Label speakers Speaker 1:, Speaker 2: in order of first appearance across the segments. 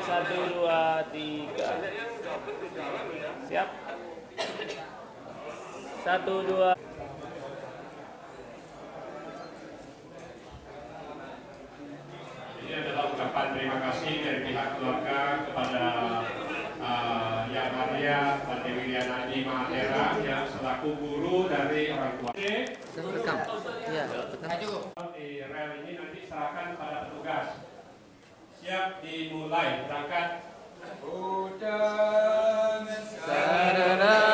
Speaker 1: satu dua tiga siap satu dua
Speaker 2: ini adalah ucapan terima kasih dari pihak keluarga kepada eh, uh, yang Maria Pati Wiryana Mahatera yang selaku guru dari orang tua. Saya rekam. Iya. Rel ini nanti serahkan pada petugas siap dimulai. Berangkat. Udah sarana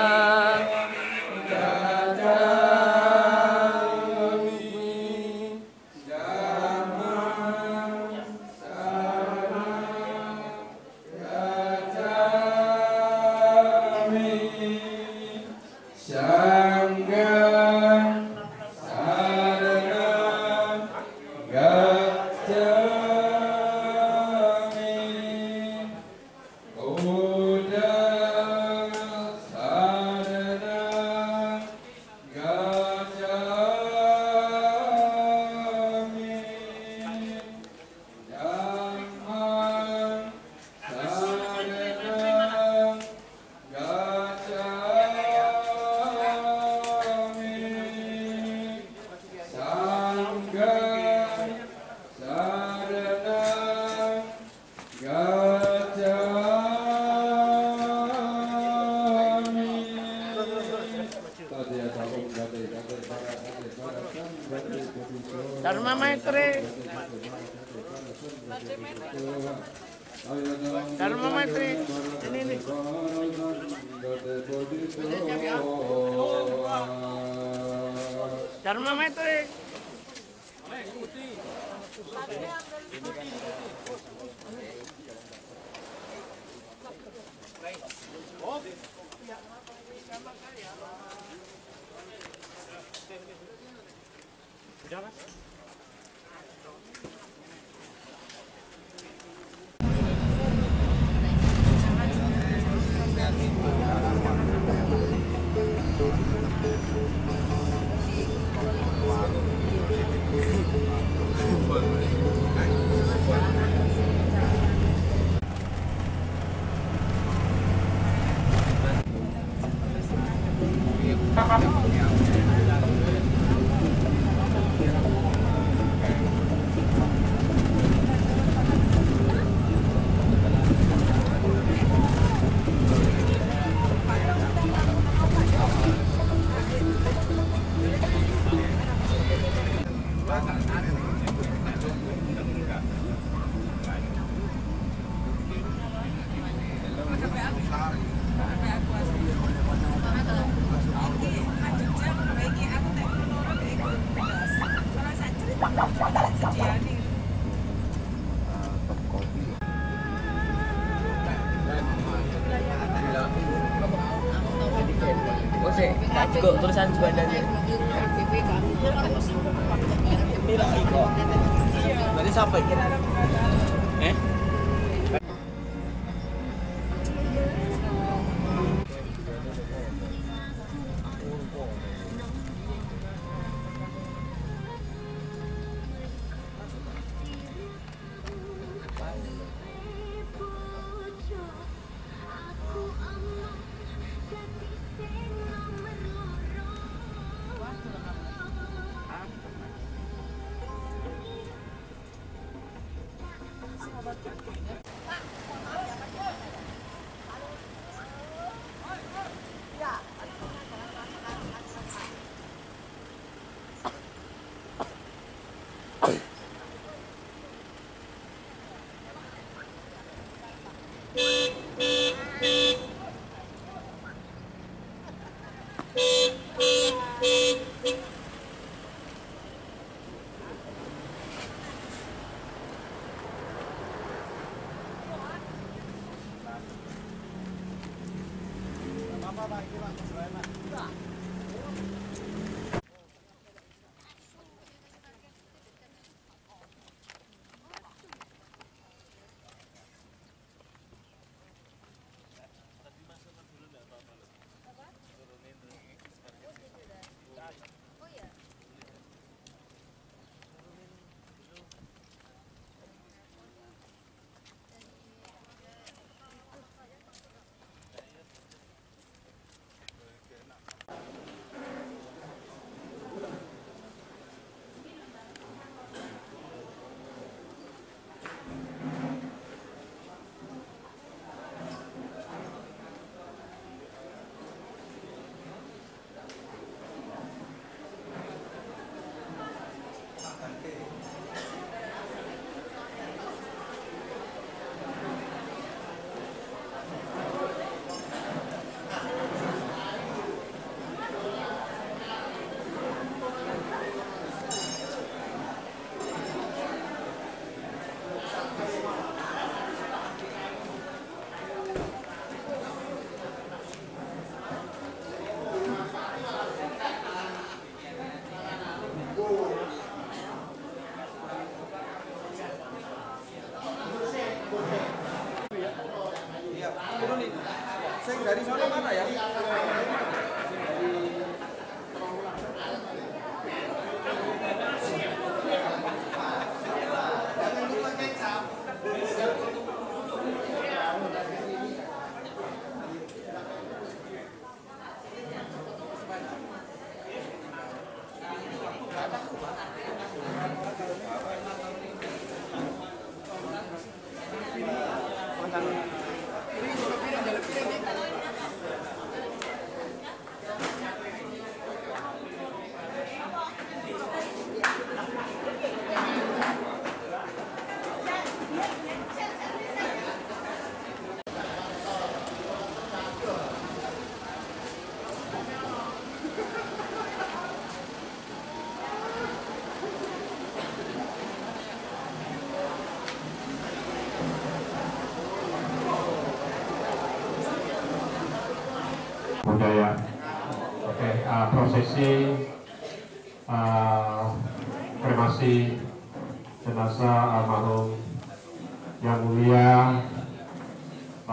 Speaker 2: tulisan jualannya.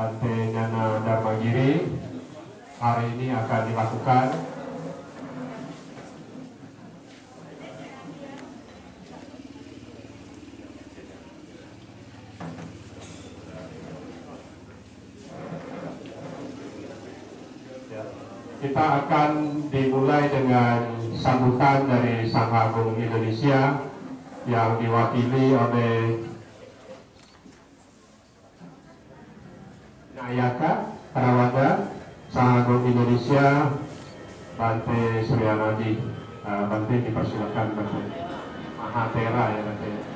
Speaker 3: Bante Nana Dharmagiri hari ini akan dilakukan. Kita akan dimulai dengan sambutan dari Sang Agung Indonesia yang diwakili oleh nanti dipersilakan pada Mahatera ya
Speaker 4: nanti.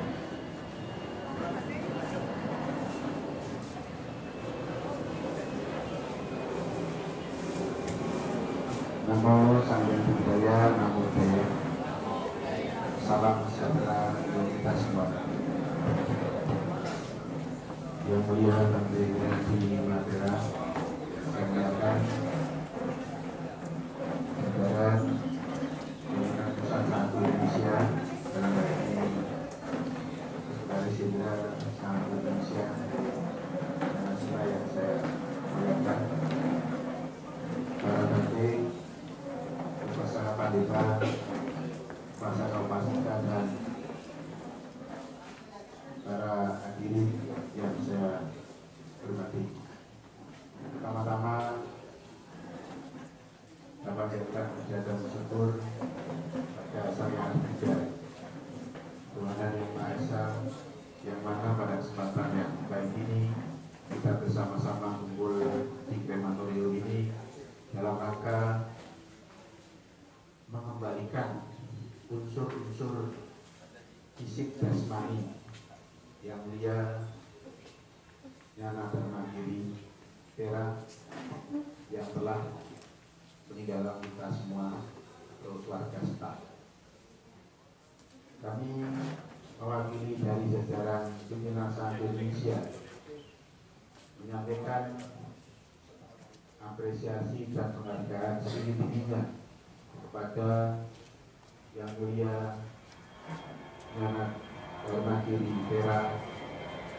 Speaker 4: era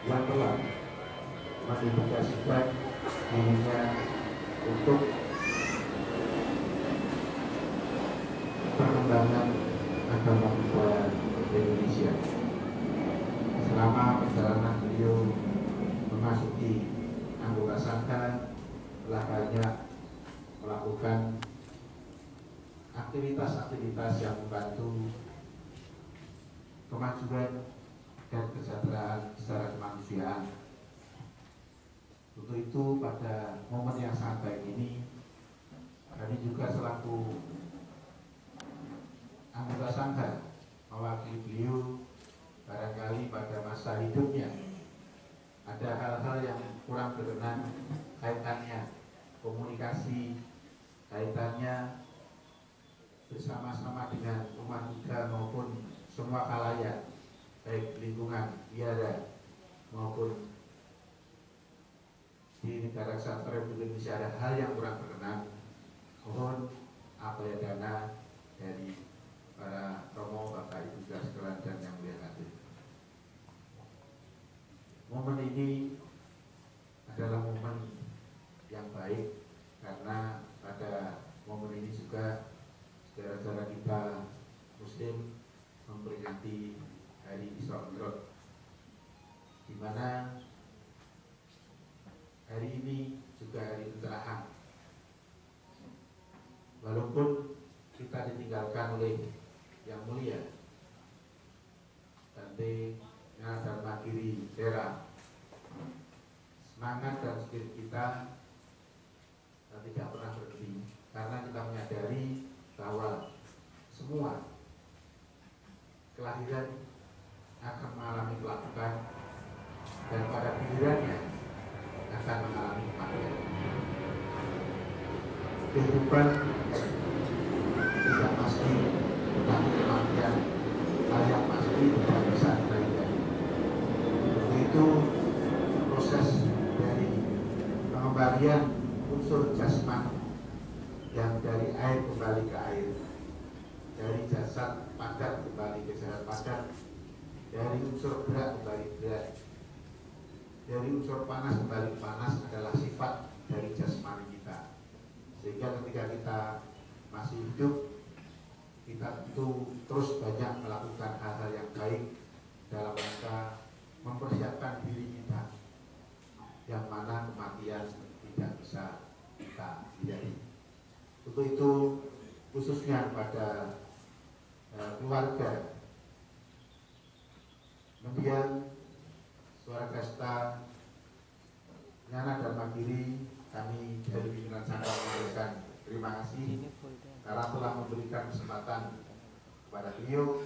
Speaker 4: yang telah mengindikasikan dirinya untuk perkembangan agama Islam Indonesia. Selama perjalanan beliau memasuki anggota sangka telah banyak saat republik Indonesia ada hal yang kurang beban tidak pasti beban kematian saya pasti tidak bisa dinaikkan itu proses dari pengembalian unsur jasmani yang dari air kembali ke air. Dari jasad padat kembali ke jasad padat. Dari unsur berat kembali berat. Dari unsur panas kembali panas adalah sifat dari jasmani sehingga ketika kita masih hidup kita tentu terus banyak melakukan hal-hal yang baik dalam rangka mempersiapkan diri kita yang mana kematian tidak bisa kita hindari. Untuk itu khususnya pada uh, keluarga Mendiang Suara Kresta Nyana dan Magiri kami dari pimpinan Sangka mengucapkan terima kasih karena telah memberikan kesempatan kepada beliau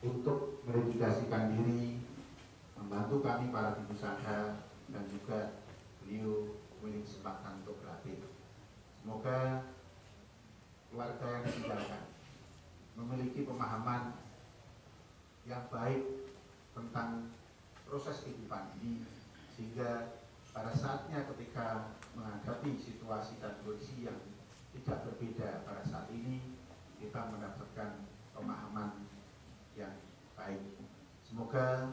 Speaker 4: untuk mendedikasikan diri membantu kami para sangka dan juga beliau memiliki kesempatan untuk berlatih. Semoga keluarga yang ditinggalkan memiliki pemahaman yang baik tentang proses kehidupan ini sehingga pada saatnya ketika menghadapi situasi dan kondisi yang tidak berbeda pada saat ini kita mendapatkan pemahaman yang baik. Semoga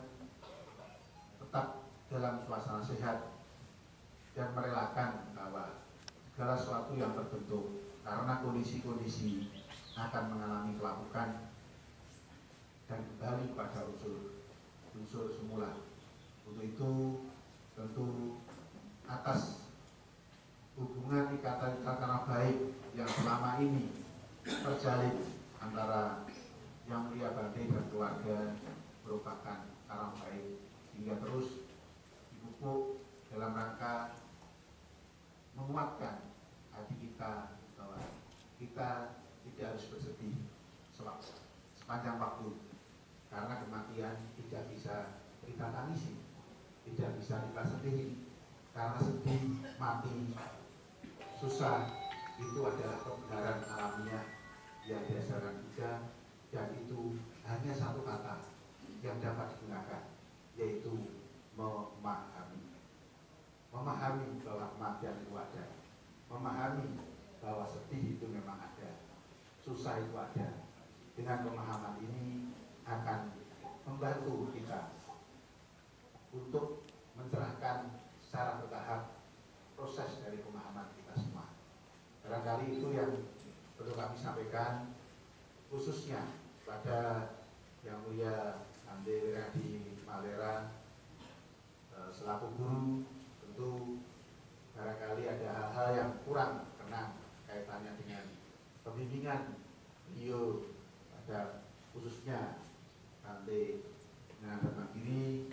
Speaker 4: tetap dalam suasana sehat dan merelakan bahwa segala sesuatu yang terbentuk karena kondisi-kondisi akan mengalami kelapukan dan kembali pada unsur unsur semula. Untuk itu tentu atas hubungan ikatan-ikatan baik yang selama ini terjalin antara yang mulia Bante dan keluarga merupakan karang baik. Hingga terus dipupuk dalam rangka menguatkan hati kita bahwa kita tidak harus bersedih sepanjang waktu. Karena kematian tidak bisa kita tangisi tidak bisa kita sedih karena sedih mati susah itu adalah kebenaran alamiah yang didasarkan juga dan itu hanya satu kata yang dapat digunakan yaitu memahami. Memahami bahwa kematian itu ada. Memahami bahwa sedih itu memang ada. Susah itu ada. Dengan pemahaman ini akan membantu kita untuk mencerahkan secara bertahap proses dari pemahaman kita semua. Barangkali itu yang perlu kami sampaikan khususnya pada yang mulia Ande di Malera eh, selaku guru. Tentu barangkali ada hal-hal yang kurang kenang kaitannya dengan pembimbingan beliau pada khususnya Bante Nanda Mandiri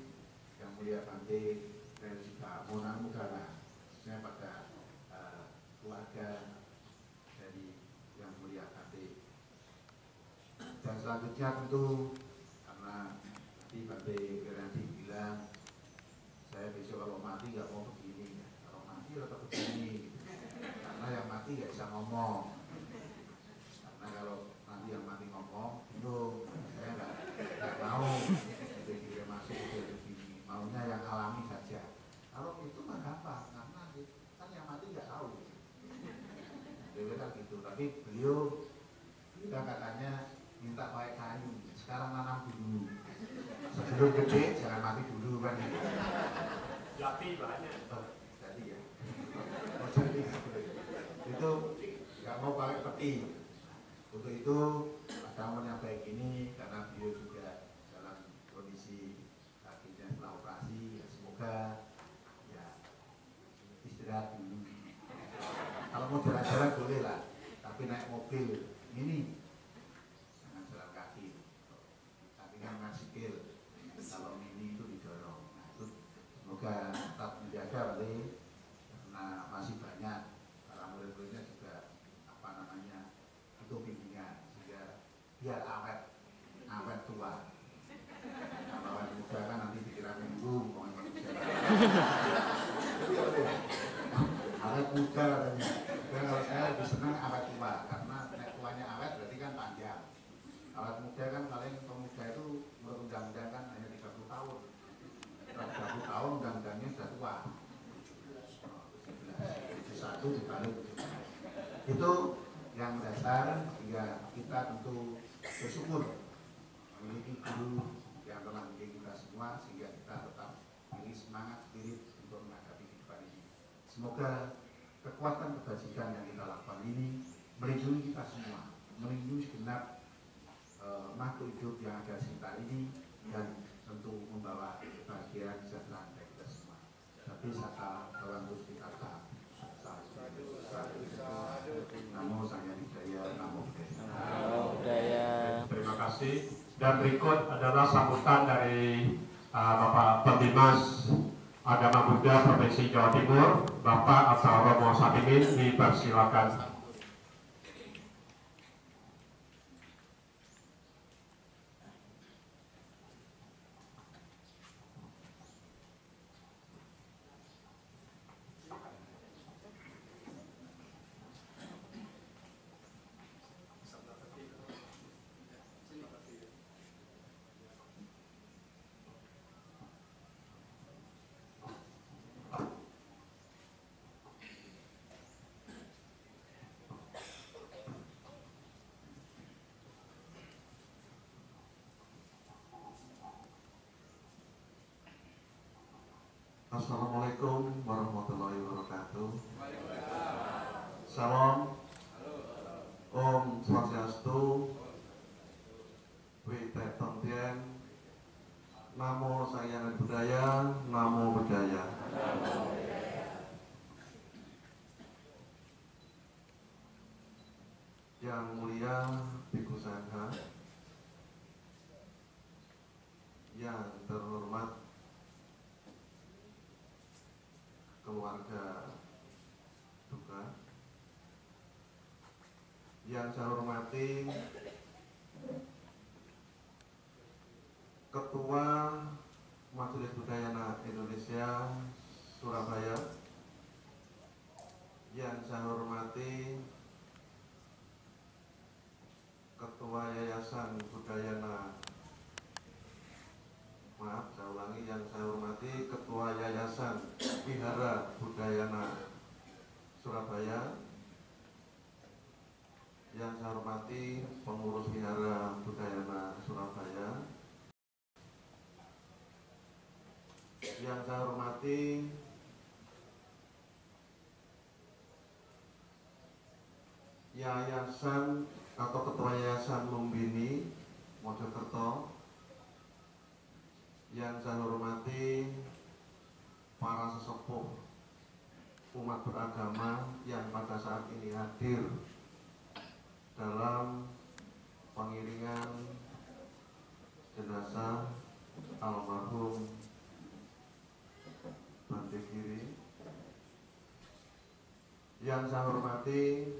Speaker 4: yang mulia Bante dan juga Mona Mugana khususnya pada uh, keluarga dari yang mulia Bante dan selanjutnya tentu karena tadi Bante Gerandi bilang saya besok kalau mati nggak mau begini kalau mati tetap begini. Karena yang mati nggak bisa ngomong. Karena kalau nanti yang mati ngomong itu saya nggak nggak mau. Itu dia masuk itu begini maunya yang alami saja. Kalau itu mah gampang karena kan yang mati nggak tahu. Dia kan gitu. Tapi beliau kita katanya minta pakai kayu sekarang nanam dulu. Sebelum gede jangan mati dulu kan.
Speaker 3: Jati banyak.
Speaker 4: Oh, jadi ya. Jadi itu nggak mau pakai peti. Untuk itu momen yang baik ini karena beliau juga dalam kondisi kakinya setelah operasi ya semoga ya istirahat dulu. Kalau mau jalan-jalan boleh lah tapi naik mobil. Ini jangan jalan kaki tapi kan ngasikil kalau ini itu didorong nah, itu semoga tetap menjaga oleh karena masih banyak para murid-muridnya juga apa namanya itu bimbingan sehingga biar awet awet tua kalau awet muda kan nanti dikira minggu mau manusia awet muda katanya dan kalau saya lebih senang awet tua karena nek tuanya awet berarti kan panjang awet muda kan paling pemuda itu menurut undang-undang kan hanya 30 tahun 30 tahun undang-undangnya sudah tua 11 satu dibalik
Speaker 5: Itu yang dasar sehingga kita tentu bersyukur memiliki guru yang telah mendidik kita semua sehingga kita tetap ini semangat spirit untuk menghadapi kehidupan ini. Semoga kekuatan kebajikan yang kita lakukan ini melindungi kita semua, melindungi segenap eh, makhluk hidup yang ada di sekitar ini dan tentu membawa kebahagiaan kesejahteraan bagi kita semua. Tapi saka dalam Gusti kata Namo Sang Hyang Namo Buddhaya.
Speaker 6: budaya
Speaker 3: Terima kasih. Dan berikut adalah sambutan dari uh, Bapak Pembimas Agama Buddha Provinsi Jawa Timur, Bapak atau Romo Sabimin, dipersilakan.
Speaker 5: Assalamualaikum warahmatullahi wabarakatuh. Salam. Om Swastiastu. Wite Tongtien. Namo Sang Hyang Budaya, Namo Budaya. Yang mulia Biku Sangha, yang terhormat keluarga duka yang saya hormati Ketua Majelis Budaya Indonesia Surabaya. Yang saya hormati Ketua Yayasan Budayana maaf saya ulangi. Yang saya hormati Ketua Yayasan Wihara Budayana Surabaya yang saya hormati pengurus Wihara Budayana Surabaya. Yang saya hormati Yayasan atau Ketua Yayasan Lumbini Mojokerto. Yang saya hormati para sesepuh umat beragama yang pada saat ini hadir dalam pengiringan jenazah almarhum Bante Kiri yang saya hormati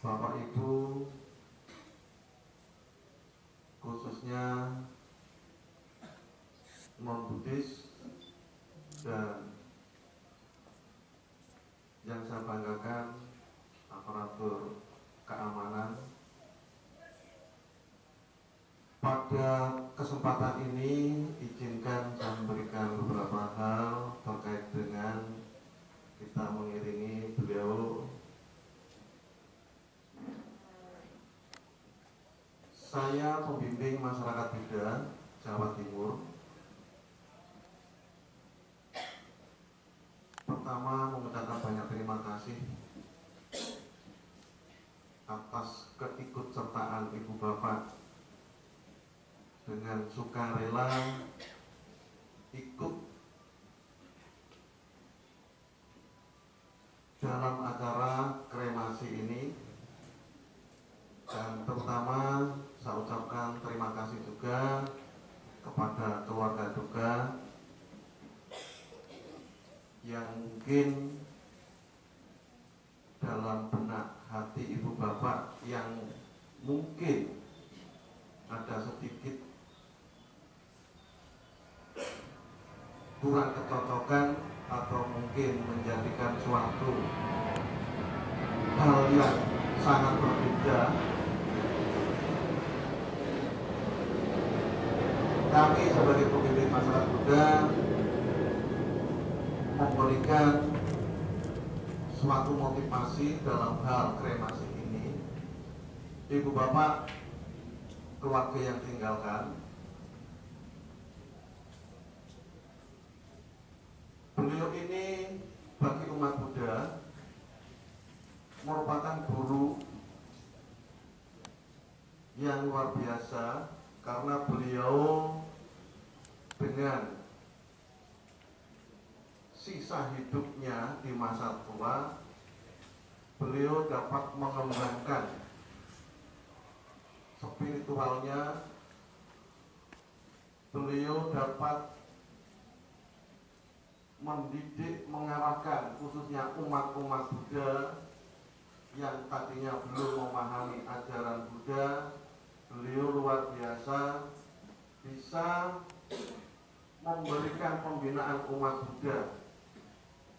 Speaker 5: Bapak Ibu khususnya non Buddhis dan yang saya banggakan aparatur keamanan pada kesempatan ini izinkan saya memberikan beberapa hal terkait dengan kita mengiringi beliau. Saya pembimbing masyarakat Buddha Jawa Timur. Pertama mengucapkan banyak terima kasih atas keikutsertaan Ibu Bapak dengan sukarela ikut dalam acara kremasi ini. Dan terutama saya ucapkan terima kasih juga kepada keluarga duka yang mungkin dalam benak hati ibu bapak yang mungkin ada sedikit kurang kecocokan atau mungkin menjadikan suatu hal yang sangat berbeda. Kami sebagai pemimpin masyarakat Buddha memberikan suatu motivasi dalam hal kremasi ini. Ibu bapak keluarga yang tinggalkan Beliau ini bagi umat Buddha merupakan guru yang luar biasa karena beliau dengan sisa hidupnya masa tua beliau dapat mengembangkan spiritualnya beliau dapat mendidik, mengarahkan khususnya umat-umat Buddha yang tadinya belum memahami ajaran Buddha, beliau luar biasa bisa memberikan pembinaan umat Buddha.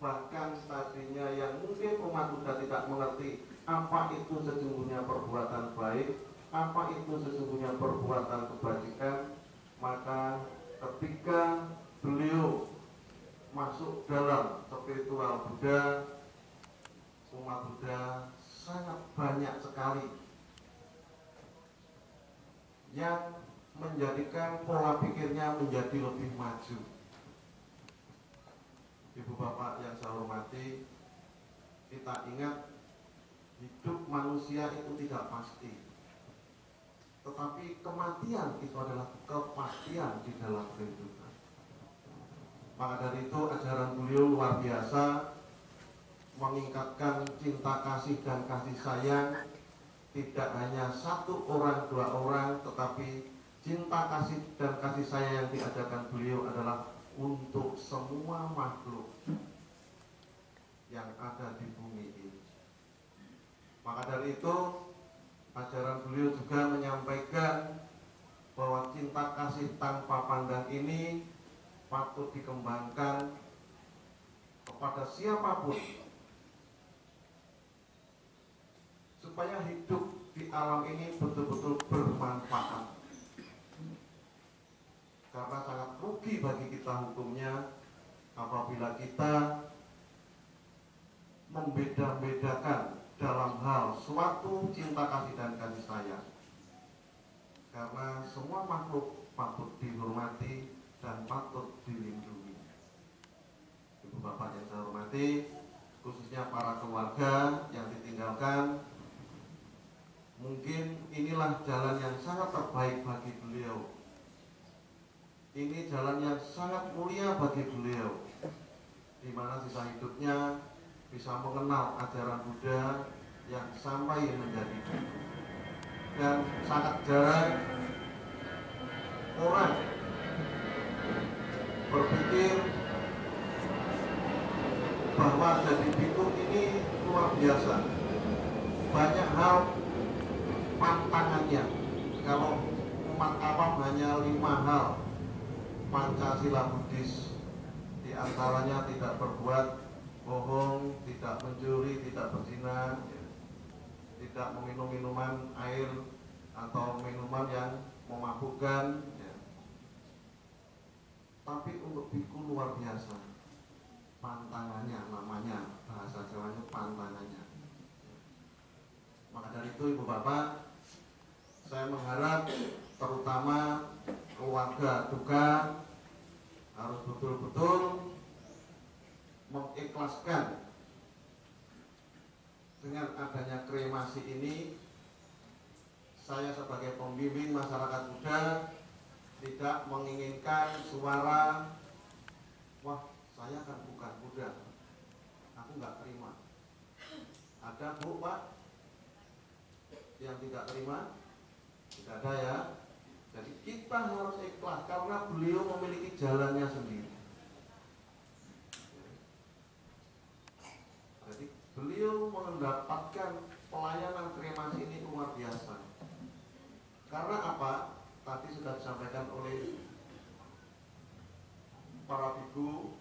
Speaker 5: Bahkan tadinya yang mungkin umat Buddha tidak mengerti apa itu sesungguhnya perbuatan baik, apa itu sesungguhnya perbuatan kebajikan, maka ketika beliau masuk dalam spiritual Buddha umat Buddha sangat banyak sekali yang menjadikan pola pikirnya menjadi lebih maju Ibu Bapak yang saya hormati kita ingat hidup manusia itu tidak pasti. Tetapi kematian itu adalah kepastian di dalam kehidupan. Maka dari itu ajaran beliau luar biasa meningkatkan cinta kasih dan kasih sayang tidak hanya satu orang dua orang tetapi cinta kasih dan kasih sayang yang diajarkan beliau adalah untuk semua makhluk yang ada di bumi ini. Maka dari itu ajaran beliau juga menyampaikan bahwa cinta kasih tanpa pandang ini patut dikembangkan kepada siapa pun supaya hidup di alam ini betul-betul bermanfaat karena sangat rugi bagi kita hukumnya apabila kita membeda-bedakan dalam hal suatu cinta kasih dan kasih sayang karena semua makhluk patut dihormati dan patut dilindungi. Ibu bapak yang saya hormati, khususnya para keluarga yang ditinggalkan, mungkin inilah jalan yang sangat terbaik bagi beliau. Ini jalan yang sangat mulia bagi beliau, di mana sisa hidupnya bisa mengenal ajaran Buddha yang sampai menjadi dan sangat jarang orang berpikir bahwa jadi biku ini luar biasa. Banyak hal pantangannya. Kalau umat awam hanya lima hal Pancasila Buddhis di antaranya tidak berbuat bohong, tidak mencuri, tidak berzina, ya. tidak meminum minuman air atau minuman yang memabukkan, tapi untuk biku luar biasa. Pantangannya namanya bahasa Jawanya pantangannya. Maka dari itu ibu bapak saya mengharap terutama keluarga duka harus betul-betul mengikhlaskan dengan adanya kremasi ini. Saya sebagai pembimbing masyarakat muda tidak menginginkan suara wah saya kan bukan Buddha aku nggak terima. Ada bu pak? Yang tidak terima? Tidak ada ya jadi kita harus ikhlas karena beliau memiliki jalannya sendiri. Jadi beliau mendapatkan pelayanan kremasi ini luar biasa. Karena apa? Tadi sudah disampaikan oleh para biku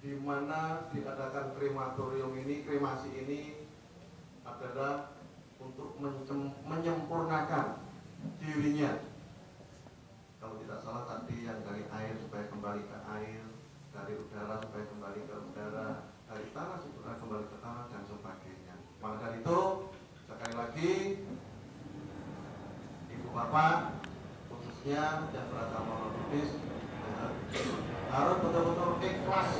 Speaker 5: di mana diadakan krematorium ini, kremasi ini adalah untuk menyempurnakan dirinya. Kalau tidak salah tadi yang dari air supaya kembali ke air, dari udara supaya kembali ke udara, dari tanah sebenarnya kembali ke tanah dan sebagainya. Maka dari itu sekali lagi ibu bapak khususnya yang beragama Buddhis harus betul-betul ikhlas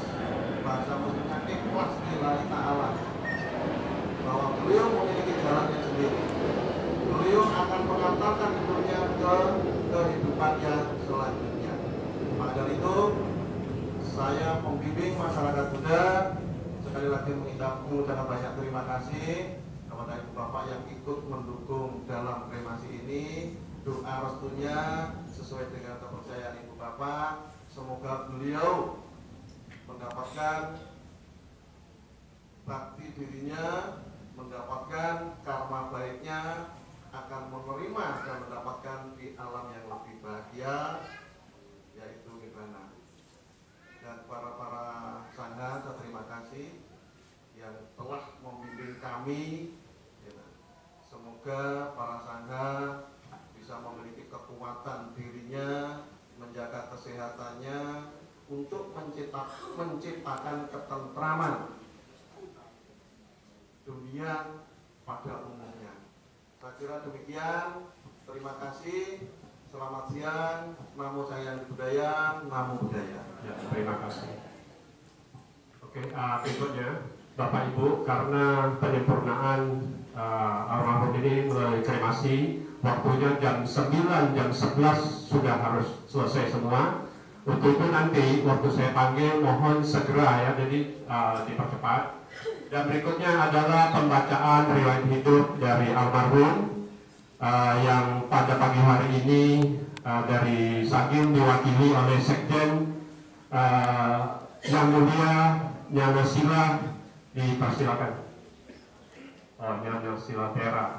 Speaker 5: bahasa muslimnya ikhlas lillahi ta'ala bahwa beliau memiliki jalannya sendiri beliau akan mengantarkan hidupnya ke kehidupan yang selanjutnya. Maka dari itu saya membimbing masyarakat Buddha sekali lagi mengucap- mengucapkan banyak terima kasih kepada ibu bapak yang ikut mendukung dalam kremasi ini. Doa restunya sesuai dengan kepercayaan ibu bapak. Semoga beliau mendapatkan bakti dirinya mendapatkan karma baiknya akan menerima dan mendapatkan di alam yang lebih bahagia yaitu nirvana dan para para sangha saya terima kasih yang telah membimbing kami ya. semoga para sangha bisa memiliki kekuatan dirinya menjaga kesehatannya untuk mencipta, menciptakan ketentraman dunia pada umumnya saya kira demikian terima kasih selamat siang namo sayang budaya namo budaya
Speaker 3: Ya, terima kasih. Oke, uh, berikutnya Bapak Ibu, karena penyempurnaan uh, almarhum ini melalui kremasi, waktunya jam 9, jam 11 sudah harus selesai semua. Untuk itu nanti waktu saya panggil mohon segera ya, jadi uh, dipercepat. Dan berikutnya adalah pembacaan riwayat hidup dari almarhum uh, yang pada pagi hari ini uh, dari Sagim diwakili oleh Sekjen uh, Yang Mulia Nyana Sila dipersilakan. Oh, Nyana Sila Tera.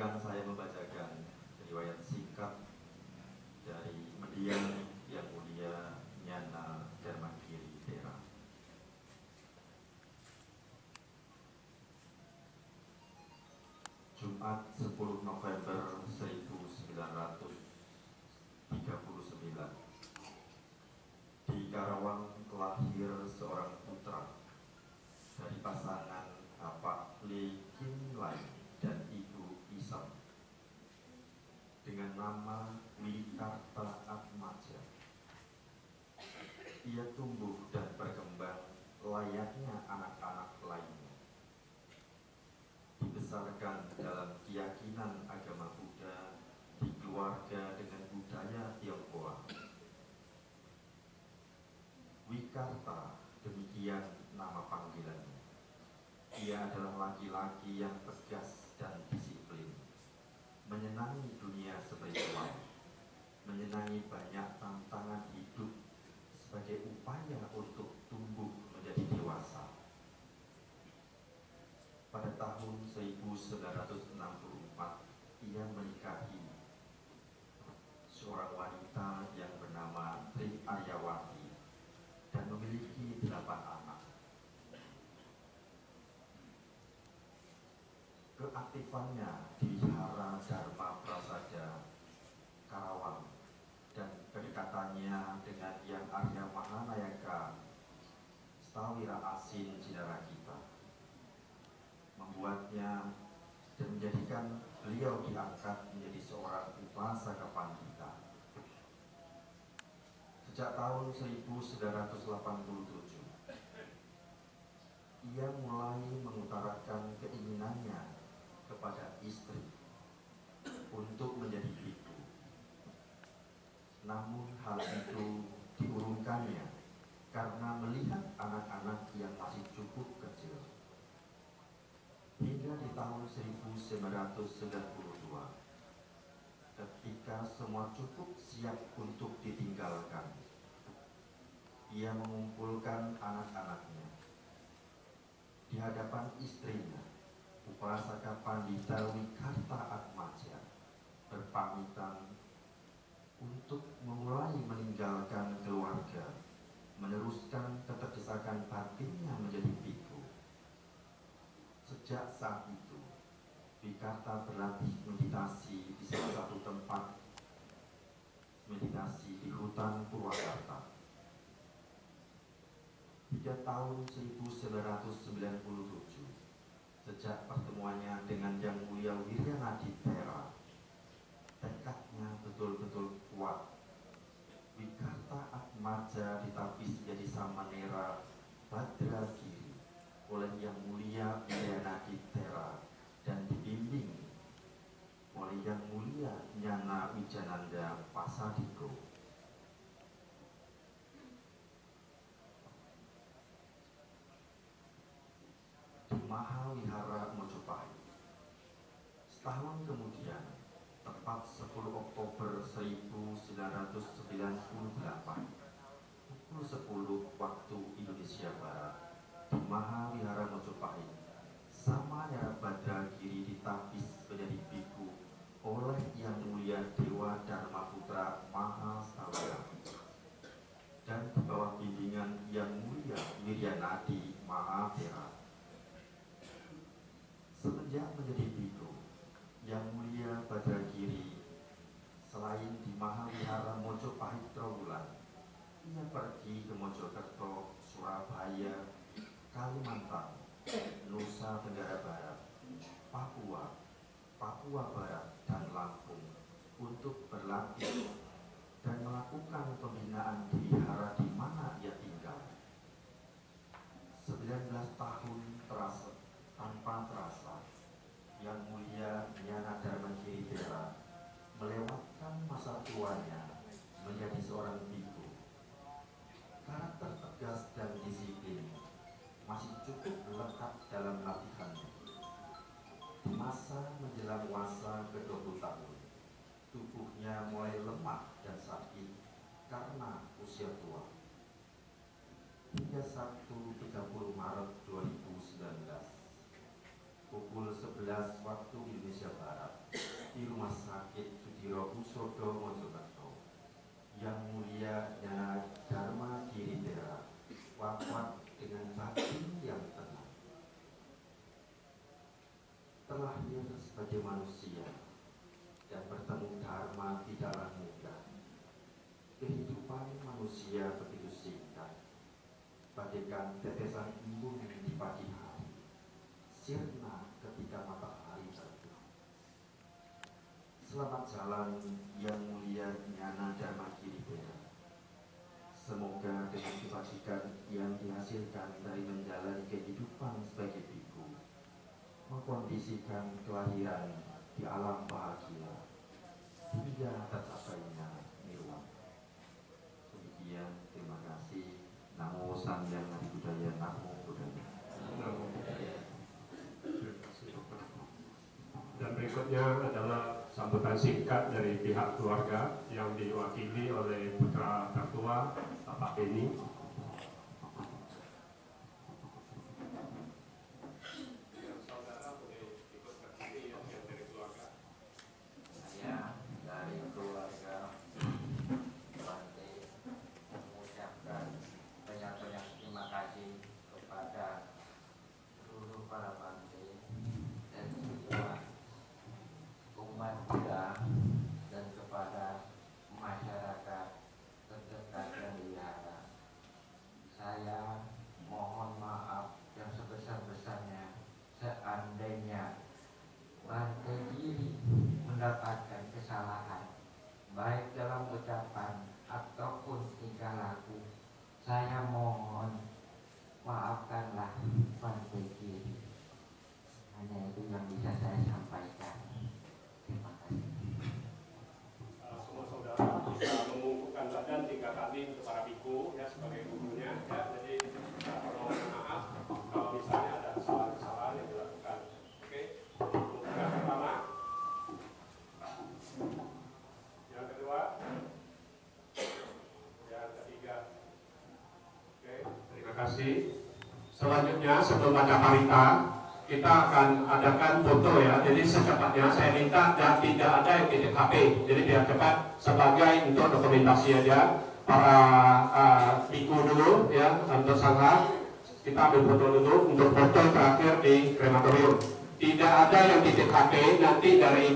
Speaker 7: Izinkan saya membacakan riwayat singkat dari mendiang yang mulia Nyana Dharmagiri Tera. Jumat 10 November 1939 di Karawang lahir seorang putra dari pasangan Bapak Lee Kin Lai dan Ibu Isam dengan nama Wikarta Atmaja. Ia tumbuh dan berkembang layaknya anak-anak lainnya. Dibesarkan dalam keyakinan agama Buddha di keluarga dengan budaya Tionghoa. Wikarta, demikian nama panggilannya. Ia adalah laki-laki yang tegas dan disiplin, menyenangi dunia spiritual, menyenangi banyak tantangan hidup sebagai upaya keaktifannya di Wihara Dharma Prasada Karawang dan kedekatannya dengan Yang Arya Mahanayaka Stawira Asin Cinara kita membuatnya dan menjadikan beliau diangkat menjadi seorang upasaka pandita. Sejak tahun 1987, ia mulai mengutarakan keinginannya kepada istri untuk menjadi biku. Namun hal itu diurungkannya karena melihat anak-anak yang masih cukup kecil. Hingga di tahun 1992, ketika semua cukup siap untuk ditinggalkan, ia mengumpulkan anak-anaknya di hadapan istrinya, Upasaka Pandita Wikarta Atmaja, berpamitan untuk memulai meninggalkan keluarga, meneruskan keterdesakan batinnya menjadi biku. Sejak saat itu, Wikarta berlatih meditasi di salah satu tempat meditasi di hutan Purwakarta. Hingga tahun 1997, sejak pertemuannya dengan Yang Mulia Wiryanadi Tera, tekadnya betul-betul kuat. Wikarta Atmaja ditapis menjadi Samanera Badragiri oleh Yang Mulia Wiryanadi Tera dan dibimbing oleh Yang Mulia Nyana Wijananda Pasadiko. di Mahawihara Mojopahit. Setahun kemudian, tepat 10 Oktober 1998, pukul 10 waktu Indonesia Barat, di Mahawihara Mojopahit, Samayara Badragiri ditapis menjadi biku oleh Yang Mulia Dewa Dharma Putra Mahastawira dan di bawah bimbingan Yang Mulia Wiryanadi Mahavira. Semenjak menjadi biku, Yang Mulia Badragiri selain di Mahawihara Mojopahit Trawulan, ia pergi ke Mojokerto, Surabaya, Kalimantan, Nusa Tenggara Barat, Papua, Papua Barat, masa menjelang masa ke-20 tahun, tubuhnya mulai lemah dan sakit karena usia tua. Hingga Sabtu 30 Maret 2019, pukul 11 waktu Indonesia Barat, di Rumah Sakit Sudiro Husodo Mojokerto, Yang Mulia Nyana Dharma Giritera wafat dengan batin yang tenang. Terlahir sebagai manusia dan bertemu Dharma tidaklah mudah. Kehidupan manusia begitu singkat, bagaikan tetesan embun di pagi hari, sirna ketika matahari terbit. Selamat jalan yang mulia Nyana Dharma Giritera. Semoga dengan kebajikan yang dihasilkan dari menjalani kehidupan sebagai biku, mengkondisikan kelahiran di alam bahagia hingga tercapainya nirwana. Demikian, terima kasih. Namo Sang Hyang Adi Budaya, Namo Buddhaya.
Speaker 3: Dan berikutnya adalah sambutan singkat dari pihak keluarga yang diwakili oleh putra tertua Bapak Beni.
Speaker 7: Saya dari keluarga Bante mengucapkan banyak-banyak terima kasih kepada seluruh para Bante dan semua
Speaker 3: kasih. Selanjutnya sebelum baca parita, kita akan adakan foto ya. Jadi secepatnya saya minta dan tidak ada yang titip HP. Jadi biar cepat sebagai untuk dokumentasi aja para uh, dulu ya untuk sangha kita ambil foto dulu untuk foto terakhir di krematorium. Tidak ada yang titip HP nanti dari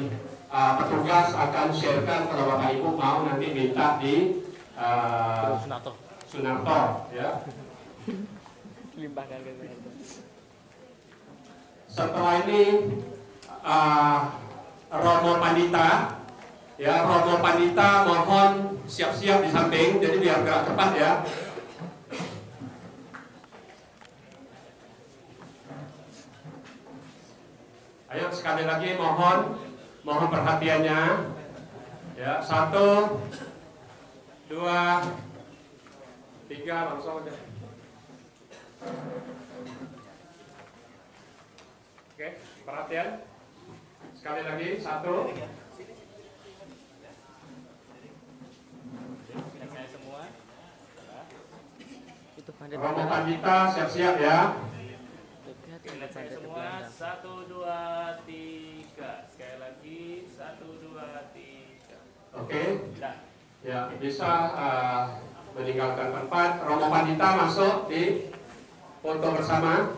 Speaker 3: uh, petugas akan sharekan kalau bapak ibu mau nanti minta di uh,
Speaker 2: Sunato.
Speaker 3: Sunarto ya.
Speaker 2: Limpahkan ke.
Speaker 3: Setelah ini uh, Romo Pandita ya Romo Pandita mohon siap-siap di samping jadi biar gerak cepat ya. Ayo sekali lagi mohon mohon perhatiannya ya satu dua tiga langsung aja. Oke, perhatian. Sekali lagi, satu. Romo Pandita siap-siap ya.
Speaker 1: semua. Satu, dua, tiga. Sekali lagi. Satu, dua, tiga.
Speaker 3: Oke,
Speaker 1: Dah.
Speaker 3: ya bisa uh, meninggalkan tempat. Romo Pandita masuk di foto bersama.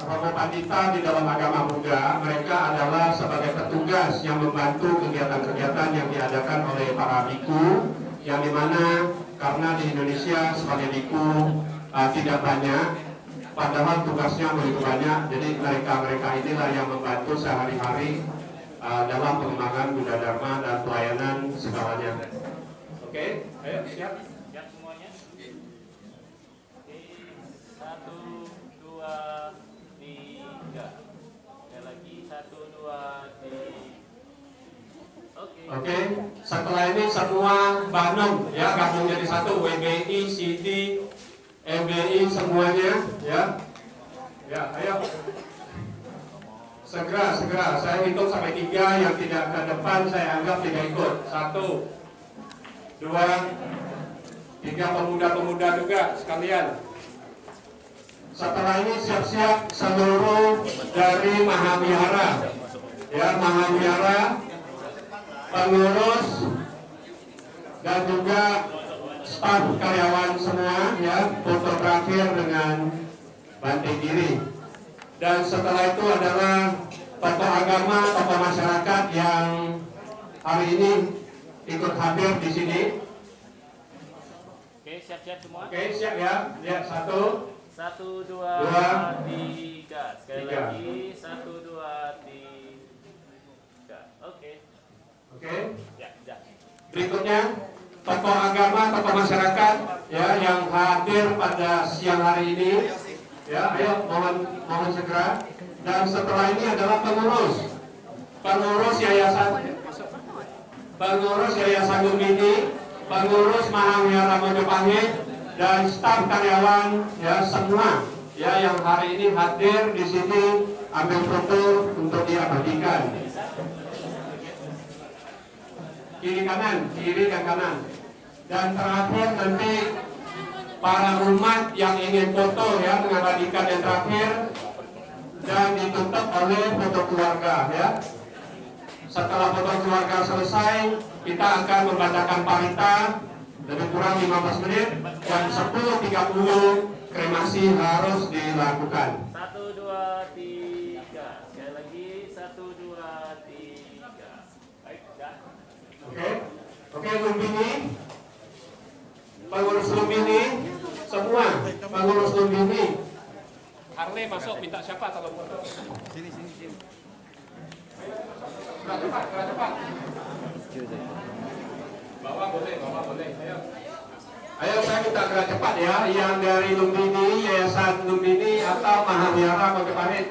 Speaker 3: Romo Pandita di dalam agama Buddha, mereka adalah sebagai petugas yang membantu kegiatan-kegiatan yang diadakan oleh para biku, yang di mana karena di Indonesia sebagai biku uh, tidak banyak, padahal tugasnya begitu banyak, jadi mereka-mereka inilah yang membantu sehari-hari uh, dalam pengembangan Buddha Dharma dan pelayanan segalanya. Oke, ayo siap.
Speaker 1: Siap semuanya? Oke. Satu, dua, tiga. Sekali lagi. Satu, dua, tiga. Oke.
Speaker 3: Oke, setelah ini semua Bandung ya gabung jadi satu WBI, CD, MBI semuanya ya. Ya, ayo. Segera, segera. Saya hitung sampai tiga. Yang tidak ke depan saya anggap tidak ikut. Satu, dua, tiga pemuda-pemuda juga sekalian. Setelah ini siap-siap seluruh dari Mahavihara. Ya, Mahavihara pengurus dan juga staf karyawan semua ya fotografer dengan banting diri dan setelah itu adalah tokoh agama tokoh masyarakat yang hari ini ikut hadir di sini
Speaker 1: Oke, siap-siap semua.
Speaker 3: oke siap ya ya satu
Speaker 1: Satu, dua,
Speaker 3: Dua.
Speaker 1: tiga. Sekali
Speaker 3: Tiga.
Speaker 1: lagi. Satu, dua, tiga. Oke.
Speaker 3: oke
Speaker 1: Ya, ya.
Speaker 3: berikutnya tokoh agama tokoh masyarakat ya yang hadir pada siang hari ini ya ayo mohon mohon segera. Dan setelah ini adalah pengurus. Pengurus yayasan pengurus yayasan Lumini pengurus Mahawihara Mojopahit dan staf karyawan ya semua ya yang hari ini hadir di sini ambil foto untuk diabadikan. Kiri kanan, kiri dan kanan. Dan terakhir nanti para umat yang ingin foto ya mengabadikan yang terakhir dan ditutup oleh foto keluarga ya. Setelah foto keluarga selesai, kita akan membacakan parita lebih kurang 15 menit dan 10.30 kremasi harus dilakukan.
Speaker 1: Satu, dua, tiga. Sekali lagi. Satu, dua, tiga. Baik, dah.
Speaker 3: Oke, oke Lumbini, pengurus Lumbini, semua pengurus Lumbini. Harley masuk, minta siapa kalau foto? Sini, sini, sini. Gerak cepat, gerak cepat. Bawa boleh, bawa boleh. Ayo. Ayo saya minta gerak cepat ya, yang dari Lumbini, Yayasan Lumbini atau Mahawihara Majapahit.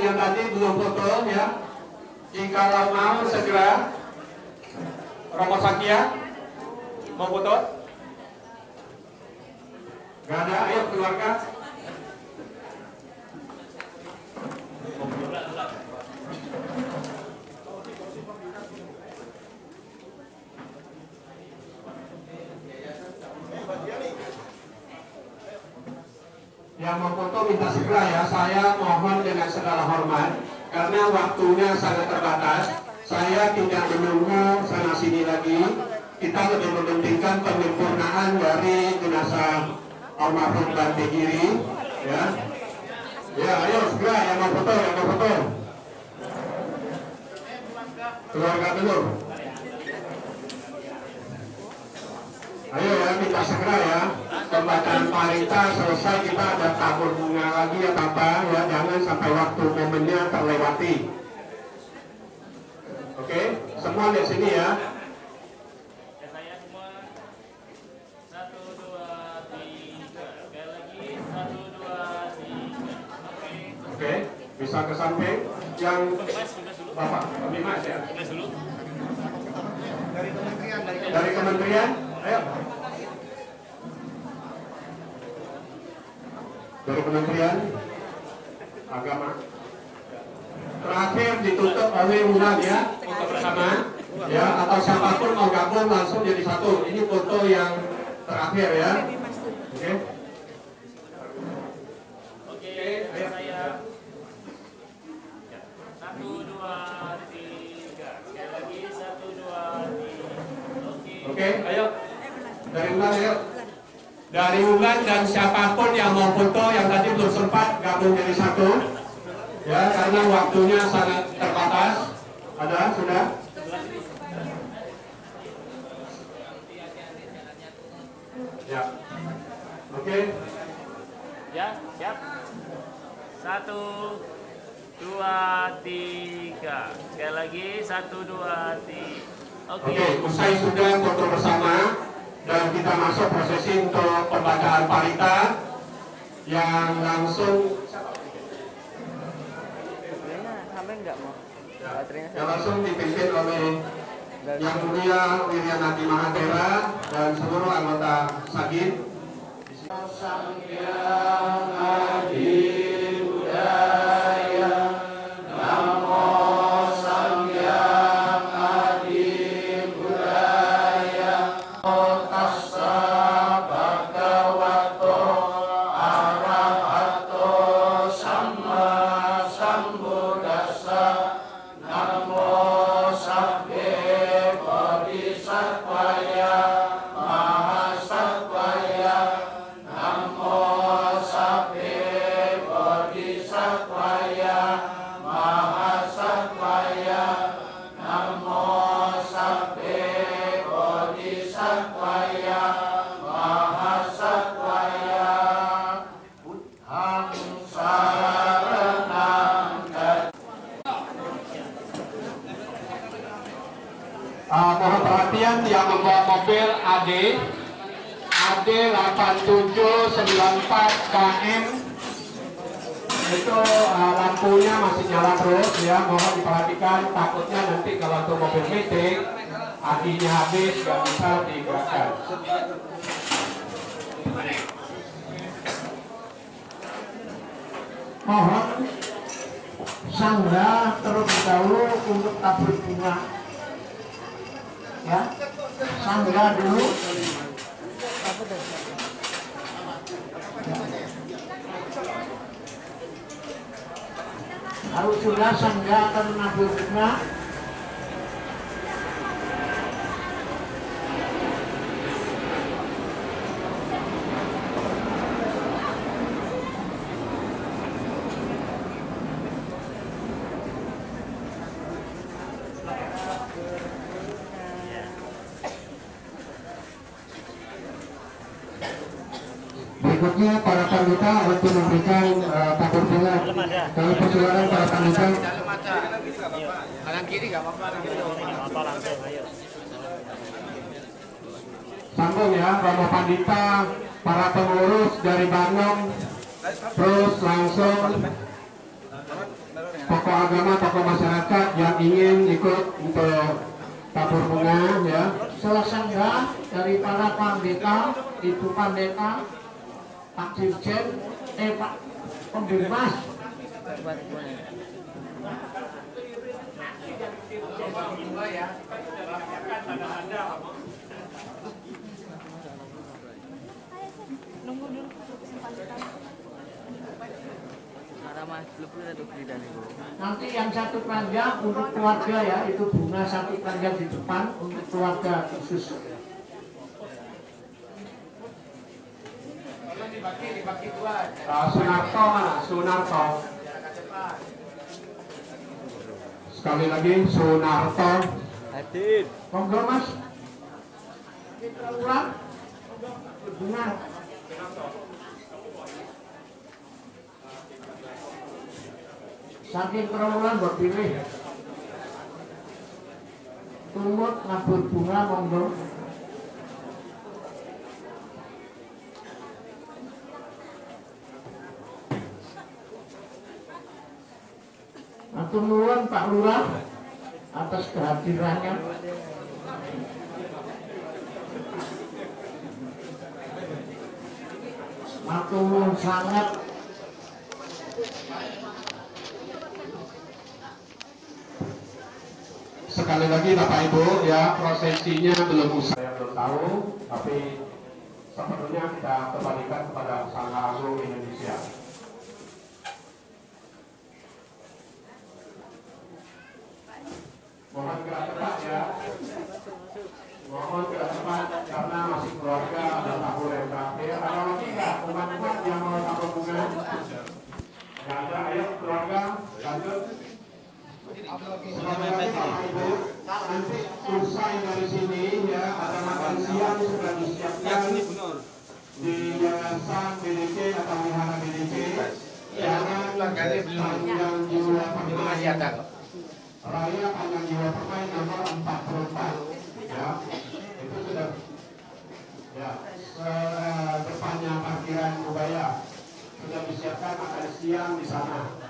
Speaker 3: Yang tadi belum foto ya. Jika mau segera Romo Sakia mau foto? Gak ada, ayo keluarga. Yang mau foto minta segera ya, saya mohon dengan segala hormat karena waktunya sangat terbatas. Saya tidak menunggu sana sini lagi. Kita lebih mementingkan penyempurnaan dari jenazah almarhum Bante Giri. Ya, ya, ayo segera yang mau foto, yang mau foto. Keluarga dulu. Ayo ya, minta segera ya. Pembacaan parita selesai kita ada tabur bunga lagi atau apa ya. Jangan sampai waktu momennya terlewati. Oke, semua di sini ya.
Speaker 1: Ya. Oke.
Speaker 3: Oke, bisa ke samping. Yang. Bapak, Bimas ya.
Speaker 1: Tugas dulu.
Speaker 3: Dari kementerian, ayo. Dari kementerian agama. Terakhir ditutup oleh Wulan ya, untuk bersama. Ya, atau siapa pun mau gabung langsung jadi satu. Ini foto yang terakhir ya. Oke.
Speaker 1: Oke, saya. Ya. Satu, dua, tiga. Sekali lagi. Satu, dua, tiga. Oke.
Speaker 3: Oke, ayo. Dari Wulan ayo. Dari Wulan dan siapa pun yang mau foto yang tadi belum sempat gabung jadi satu. Ya, karena waktunya sangat terbatas. Ada, sudah? Ya. Oke.
Speaker 1: Ya, siap. Satu, dua, tiga. Sekali lagi. Satu, dua, tiga. Oke.
Speaker 3: Oke, usai sudah foto bersama dan kita masuk prosesi untuk pembacaan parita yang langsung yang langsung dipimpin oleh Yang Mulia Wiryanati Mahatera dan seluruh anggota Sagin. Uh, itu uh, lampunya masih nyala terus ya. Mohon diperhatikan takutnya nanti kalau untuk mobil meeting akinya habis nggak bisa digerakkan.
Speaker 8: Mohon sangga terlebih dahulu untuk tabur bunga. Ya sangga dulu kalau sudah sangga akan menabur berikutnya para pandita untuk memberikan uh, tabur bunga. Kami persilakan para pandita.
Speaker 3: Sambung ya, Romo Pandita, para pengurus dari Bandung, terus langsung tokoh agama, tokoh masyarakat yang ingin ikut untuk tabur bunga ya.
Speaker 8: Selesai dari para pandita, ibu pandita, Pak Dirjen, eh Pak Pembimbas,
Speaker 2: buat boleh. Arah mas, belum pernah tuh beli dari gua.
Speaker 8: nanti yang satu keranjang untuk keluarga ya, itu bunga satu keranjang di depan untuk keluarga khusus.
Speaker 3: Uh, Sunarto mana? Sunarto. Sekali lagi Sunarto.
Speaker 2: Hadir.
Speaker 8: Monggo Mas. Kita ulang. Bunga. Saking kerumunan berpilih. Tumut ngabur bunga monggo. Atur nuwun Pak Lurah atas kehadirannya. Matur sangat
Speaker 3: Sekali lagi Bapak Ibu ya prosesinya belum usai. Saya belum tahu, tapi sepenuhnya kita kembalikan kepada Sangga Agung Indonesia. Mohon gerak cepat ya. Mohon gerak cepat karena masih keluarga ada tabur yang terakhir. Ada lagi nggak umat-umat yang mau tabur bunga? Nggak ada, ayo keluarga lanjut. Bapak nanti usai dari sini ya ada makan siang sudah disiapkan di yayasan BDC atau wihara BDC. Jangan panjang jiwa permai. Raya panjang jiwa permai nomor 44 ya itu sudah. Ya se- depannya parkiran Ubaya. Sudah disiapkan makan siang di sana.